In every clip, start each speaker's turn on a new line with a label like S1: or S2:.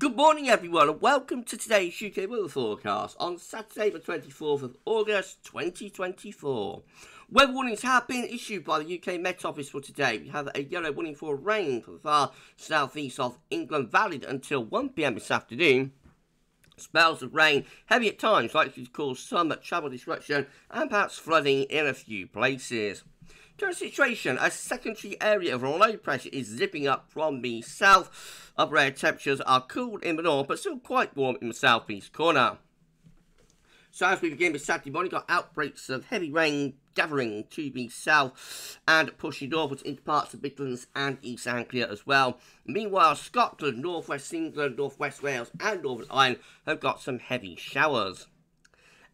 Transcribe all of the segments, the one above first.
S1: Good morning, everyone, and welcome to today's UK weather forecast on Saturday, the 24th of August 2024. Weather warnings have been issued by the UK Met Office for today. We have a yellow warning for rain for the far southeast of England, valid until 1pm this afternoon. Spells of rain, heavy at times, likely to cause some travel disruption and perhaps flooding in a few places. Current situation, a secondary area of low pressure is zipping up from the south. Upper air temperatures are cool in the north, but still quite warm in the southeast corner. So as we begin with Saturday morning, got outbreaks of heavy rain gathering to the south and pushing northwards into parts of Midlands and East Anglia as well. Meanwhile, Scotland, North West England, North West Wales and Northern Ireland have got some heavy showers.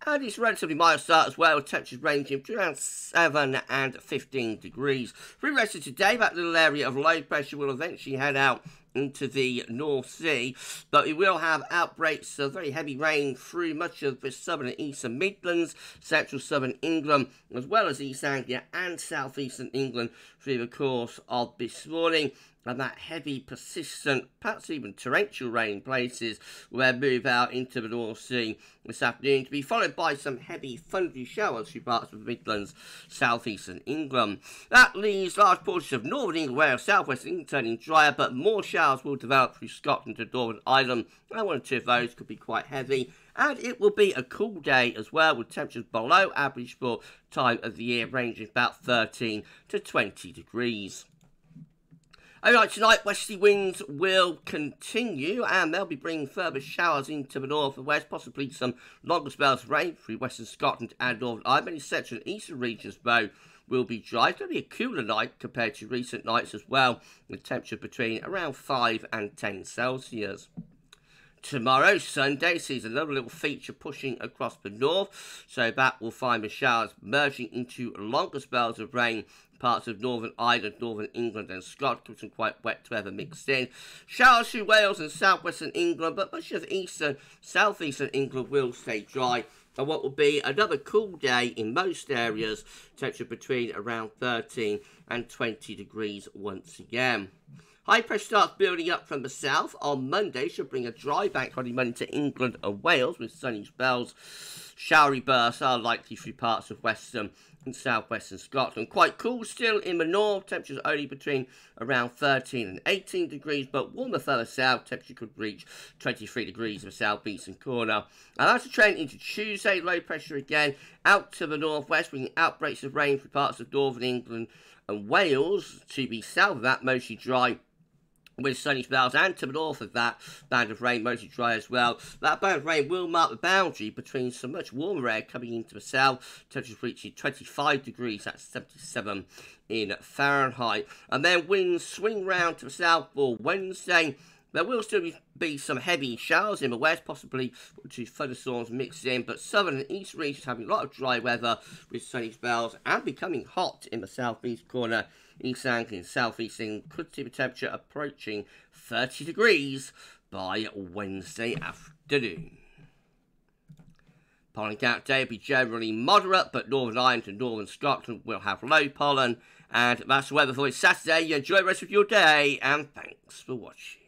S1: And it's relatively mild start as well, temperatures ranging between around 7 and 15 degrees. For the rest of today, that little area of low pressure will eventually head out into the North Sea, but we will have outbreaks of very heavy rain through much of the southern and eastern Midlands, central southern England, as well as East Anglia and southeastern England through the course of this morning and that heavy, persistent, perhaps even torrential rain places will move out into the North Sea this afternoon to be followed by some heavy, thundery showers through parts of the Midlands, southeastern England. That leaves large portions of northern England, Wales, southwest England turning drier, but more showers will develop through Scotland to Northern Ireland, and one or two of those could be quite heavy. And it will be a cool day as well, with temperatures below average for time of the year, ranging about 13 to 20 degrees. Overnight tonight, westerly winds will continue and they'll be bringing further showers into the north and west, possibly some longer spells of rain through western Scotland and northern Ireland. Many central and eastern regions, though, will be dry. It's going to be a cooler night compared to recent nights as well, with temperature between around 5 and 10 Celsius. Tomorrow, Sunday, sees another little feature pushing across the north, so that will find the showers merging into longer spells of rain parts of Northern Ireland, Northern England and Scotland, with some quite wet weather mixed in. Showers through Wales and southwestern England, but much of eastern, southeastern England will stay dry. And what will be another cool day in most areas, temperature between around 13 and 20 degrees once again. High pressure starts building up from the south on Monday, should bring a dry bank holiday Monday to England and Wales with sunny spells. Showery bursts are likely through parts of western um, and southwestern Scotland. Quite cool still in the north, temperatures only between around 13 and 18 degrees, but warmer further south, temperature could reach 23 degrees in the southeastern corner. And that's a trend into Tuesday, low pressure again, out to the northwest, bringing outbreaks of rain through parts of northern England and Wales. To be south of that, mostly dry with sunny spells and to the north of that band of rain, mostly dry as well. That band of rain will mark the boundary between some much warmer air coming into the south, temperatures reaching 25 degrees, that's 77 in Fahrenheit. And then winds swing round to the south for Wednesday. There will still be some heavy showers in the west, possibly two thunderstorms mixed in, but southern and east regions having a lot of dry weather with sunny spells and becoming hot in the southeast corner East Anglia and southeast England could see the temperature approaching 30 degrees by Wednesday afternoon. Pollen count day will be generally moderate, but Northern Ireland and Northern Scotland will have low pollen. And that's the weather for this Saturday. Enjoy the rest of your day, and thanks for watching.